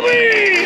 Luiz!